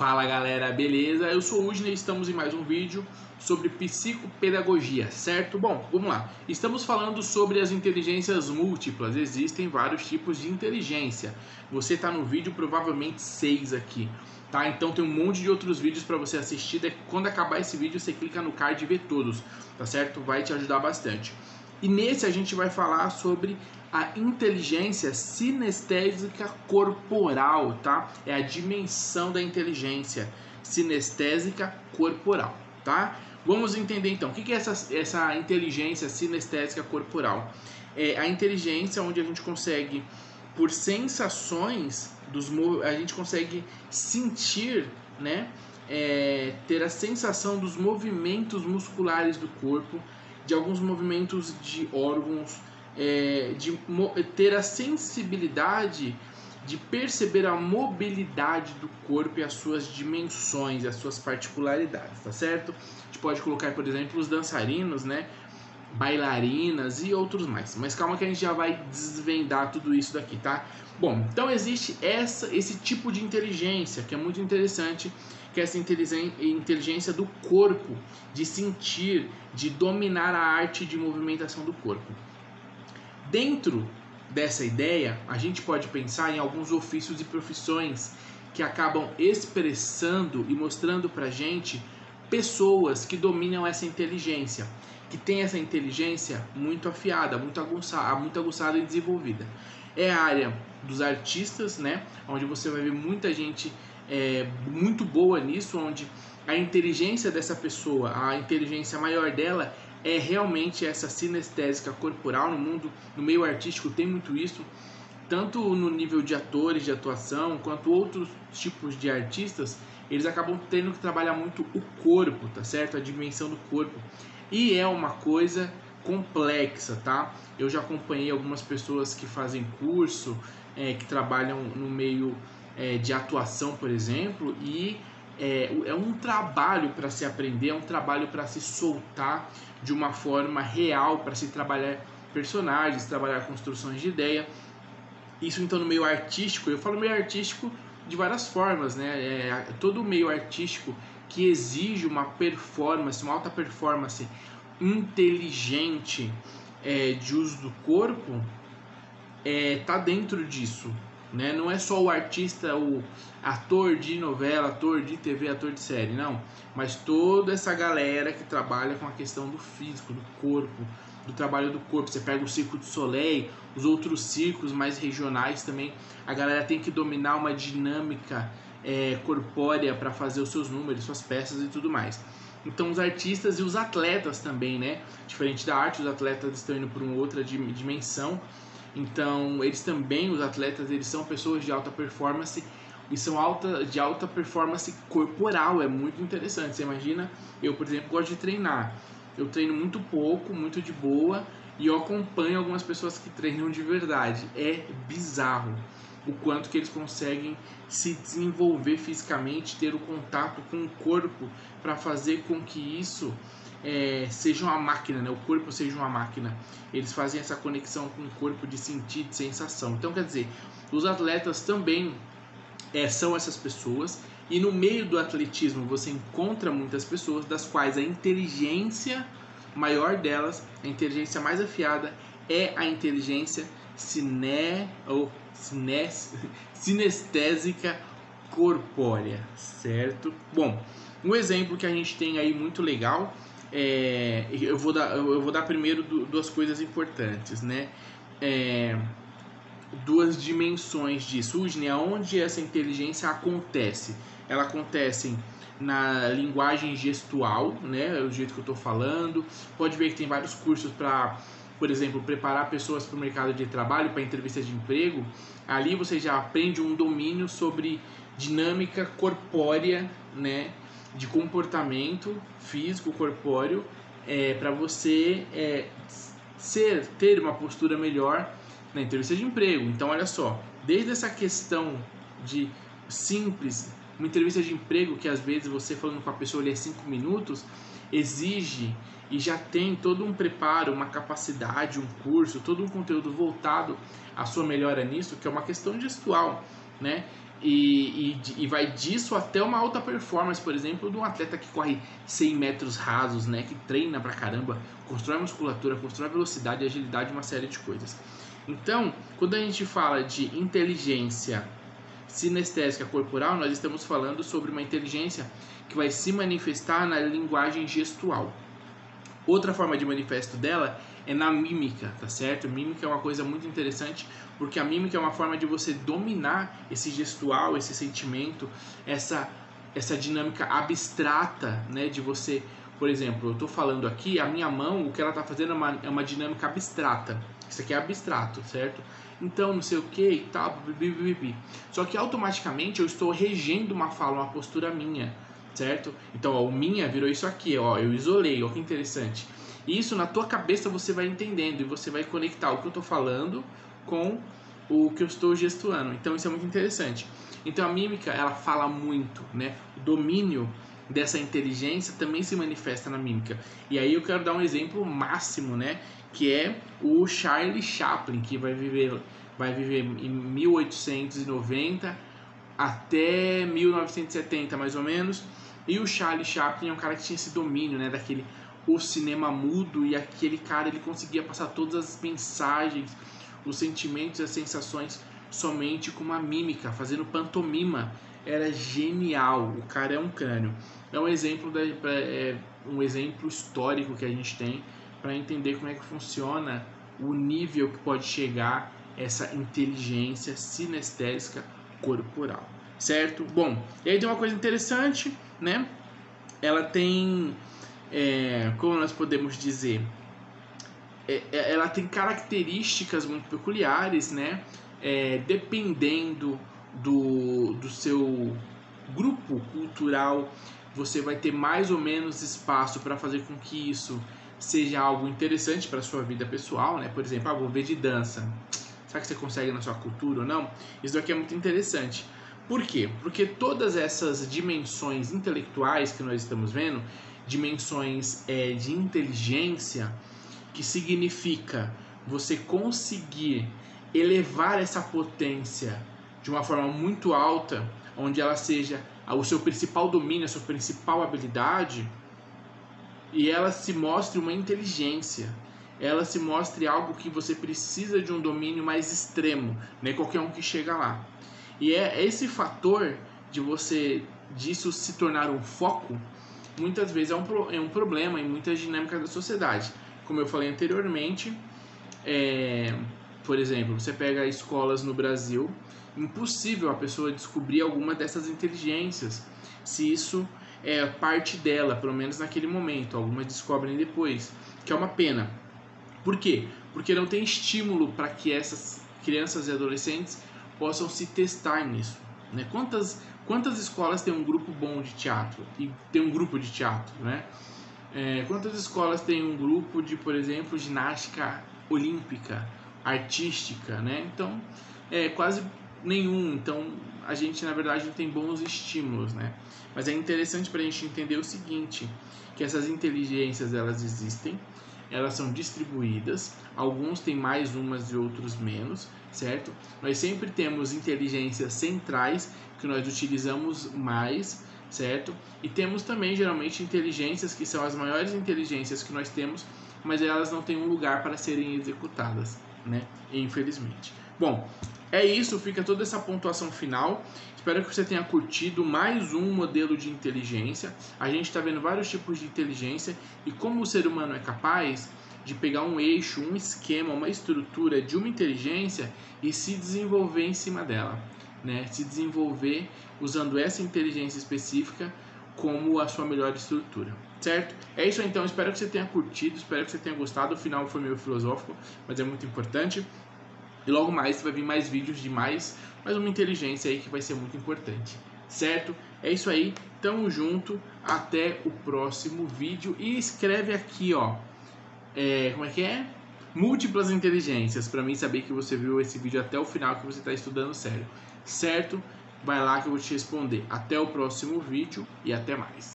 Fala galera, beleza? Eu sou o Udney e estamos em mais um vídeo sobre psicopedagogia, certo? Bom, vamos lá. Estamos falando sobre as inteligências múltiplas. Existem vários tipos de inteligência. Você está no vídeo provavelmente 6 aqui, tá? Então tem um monte de outros vídeos para você assistir. Quando acabar esse vídeo, você clica no card e vê todos, tá certo? Vai te ajudar bastante. E nesse a gente vai falar sobre a inteligência sinestésica corporal, tá? É a dimensão da inteligência sinestésica corporal, tá? Vamos entender então o que é essa, essa inteligência sinestésica corporal. É a inteligência onde a gente consegue, por sensações dos a gente consegue sentir, né? É, ter a sensação dos movimentos musculares do corpo de alguns movimentos de órgãos, é, de ter a sensibilidade de perceber a mobilidade do corpo e as suas dimensões, as suas particularidades, tá certo? A gente pode colocar, por exemplo, os dançarinos, né? Bailarinas e outros mais. Mas calma que a gente já vai desvendar tudo isso daqui, tá? Bom, então existe essa, esse tipo de inteligência que é muito interessante, que é essa inteligência do corpo, de sentir, de dominar a arte de movimentação do corpo. Dentro dessa ideia, a gente pode pensar em alguns ofícios e profissões que acabam expressando e mostrando pra gente pessoas que dominam essa inteligência que tem essa inteligência muito afiada, muito aguçada, muito aguçada e desenvolvida. É a área dos artistas, né? Onde você vai ver muita gente é, muito boa nisso, onde a inteligência dessa pessoa, a inteligência maior dela é realmente essa sinestésica corporal no mundo, no meio artístico tem muito isso, tanto no nível de atores de atuação, quanto outros tipos de artistas, eles acabam tendo que trabalhar muito o corpo, tá certo? A dimensão do corpo. E é uma coisa complexa, tá? Eu já acompanhei algumas pessoas que fazem curso, é, que trabalham no meio é, de atuação, por exemplo, e é, é um trabalho para se aprender, é um trabalho para se soltar de uma forma real, para se trabalhar personagens, trabalhar construções de ideia. Isso então no meio artístico, eu falo meio artístico de várias formas, né? É, todo o meio artístico que exige uma performance, uma alta performance inteligente é, de uso do corpo, é, tá dentro disso. Né? Não é só o artista, o ator de novela, ator de TV, ator de série, não. Mas toda essa galera que trabalha com a questão do físico, do corpo, do trabalho do corpo. Você pega o Circo do Soleil, os outros circos mais regionais também. A galera tem que dominar uma dinâmica é, corpórea para fazer os seus números, suas peças e tudo mais. Então os artistas e os atletas também, né? Diferente da arte, os atletas estão indo para uma outra dimensão. Então eles também, os atletas, eles são pessoas de alta performance e são alta, de alta performance corporal. É muito interessante. Você imagina, eu por exemplo gosto de treinar. Eu treino muito pouco, muito de boa e eu acompanho algumas pessoas que treinam de verdade. É bizarro o quanto que eles conseguem se desenvolver fisicamente, ter o contato com o corpo para fazer com que isso é, seja uma máquina, né? o corpo seja uma máquina. Eles fazem essa conexão com o corpo de sentir, de sensação. Então, quer dizer, os atletas também é, são essas pessoas e no meio do atletismo você encontra muitas pessoas das quais a inteligência maior delas, a inteligência mais afiada é a inteligência ciné ou sinestésica corpórea, certo? Bom, um exemplo que a gente tem aí muito legal é, eu vou dar eu vou dar primeiro duas coisas importantes, né? É, duas dimensões disso, né? Onde essa inteligência acontece? Ela acontece na linguagem gestual, né? O jeito que eu estou falando. Pode ver que tem vários cursos para por exemplo, preparar pessoas para o mercado de trabalho, para entrevista de emprego, ali você já aprende um domínio sobre dinâmica corpórea, né, de comportamento físico corpóreo, é, para você é, ser ter uma postura melhor na entrevista de emprego. Então, olha só, desde essa questão de simples, uma entrevista de emprego que às vezes você falando com a pessoa ali é cinco minutos, exige e já tem todo um preparo, uma capacidade, um curso, todo um conteúdo voltado à sua melhora nisso, que é uma questão gestual, né? e, e, e, vai disso até uma alta performance, por exemplo, de um atleta que corre 100 metros rasos, né, que treina pra caramba, constrói musculatura, constrói velocidade, agilidade, uma série de coisas. Então, quando a gente fala de inteligência sinestésica corporal, nós estamos falando sobre uma inteligência que vai se manifestar na linguagem gestual. Outra forma de manifesto dela é na mímica, tá certo? Mímica é uma coisa muito interessante, porque a mímica é uma forma de você dominar esse gestual, esse sentimento, essa essa dinâmica abstrata, né, de você, por exemplo, eu estou falando aqui, a minha mão, o que ela está fazendo é uma, é uma dinâmica abstrata. Isso aqui é abstrato, certo? Então, não sei o que e tal, bibi, Só que automaticamente eu estou regendo uma fala, uma postura minha, certo? Então, ó, o minha virou isso aqui, ó, eu isolei, ó, que interessante. E isso na tua cabeça você vai entendendo e você vai conectar o que eu estou falando com o que eu estou gestuando. Então, isso é muito interessante. Então, a mímica, ela fala muito, né? O domínio dessa inteligência também se manifesta na mímica. E aí eu quero dar um exemplo máximo, né? Que é o Charlie Chaplin, que vai viver, vai viver em 1890 até 1970 mais ou menos. E o Charlie Chaplin é um cara que tinha esse domínio, né, daquele o cinema mudo e aquele cara ele conseguia passar todas as mensagens, os sentimentos e as sensações somente com uma mímica, fazendo pantomima. Era genial. O cara é um crânio. É um exemplo da, é um exemplo histórico que a gente tem para entender como é que funciona o nível que pode chegar essa inteligência sinestésica corporal, certo? Bom, e aí tem uma coisa interessante, né? Ela tem, é, como nós podemos dizer, é, é ela tem características muito peculiares, né? É, dependendo do, do seu grupo cultural, você vai ter mais ou menos espaço para fazer com que isso seja algo interessante para sua vida pessoal, né? Por exemplo, ah, vou ver de dança. Será que você consegue na sua cultura ou não? Isso daqui é muito interessante. Por quê? Porque todas essas dimensões intelectuais que nós estamos vendo, dimensões é, de inteligência, que significa você conseguir elevar essa potência de uma forma muito alta, onde ela seja o seu principal domínio, a sua principal habilidade, e ela se mostre uma inteligência, ela se mostre algo que você precisa de um domínio mais extremo, nem qualquer um que chega lá. E é esse fator de você disso se tornar um foco, muitas vezes é um, é um problema em muitas dinâmicas da sociedade. Como eu falei anteriormente, é, por exemplo, você pega escolas no Brasil, impossível a pessoa descobrir alguma dessas inteligências se isso é parte dela, pelo menos naquele momento. Algumas descobrem depois, que é uma pena. Por quê? Porque não tem estímulo para que essas crianças e adolescentes possam se testar nisso. Né? Quantas, quantas escolas têm um grupo bom de teatro e tem um grupo de teatro, né? É, quantas escolas têm um grupo de, por exemplo, ginástica olímpica, artística, né? Então, é quase nenhum. Então, a gente na verdade tem bons estímulos, né? Mas é interessante para a gente entender o seguinte, que essas inteligências elas existem, elas são distribuídas, alguns têm mais umas e outros menos, certo? Nós sempre temos inteligências centrais que nós utilizamos mais, certo? E temos também geralmente inteligências que são as maiores inteligências que nós temos, mas elas não têm um lugar para serem executadas, né? Infelizmente. Bom, é isso, fica toda essa pontuação final. Espero que você tenha curtido mais um modelo de inteligência. A gente está vendo vários tipos de inteligência e como o ser humano é capaz de pegar um eixo, um esquema, uma estrutura de uma inteligência e se desenvolver em cima dela, né? Se desenvolver usando essa inteligência específica como a sua melhor estrutura, certo? É isso então, espero que você tenha curtido, espero que você tenha gostado. O final foi meio filosófico, mas é muito importante. E logo mais vai vir mais vídeos de mais, mais uma inteligência aí que vai ser muito importante, certo? É isso aí, tamo junto, até o próximo vídeo e escreve aqui, ó, é, como é que é? Múltiplas inteligências, para mim saber que você viu esse vídeo até o final, que você está estudando sério, certo? Vai lá que eu vou te responder. Até o próximo vídeo e até mais.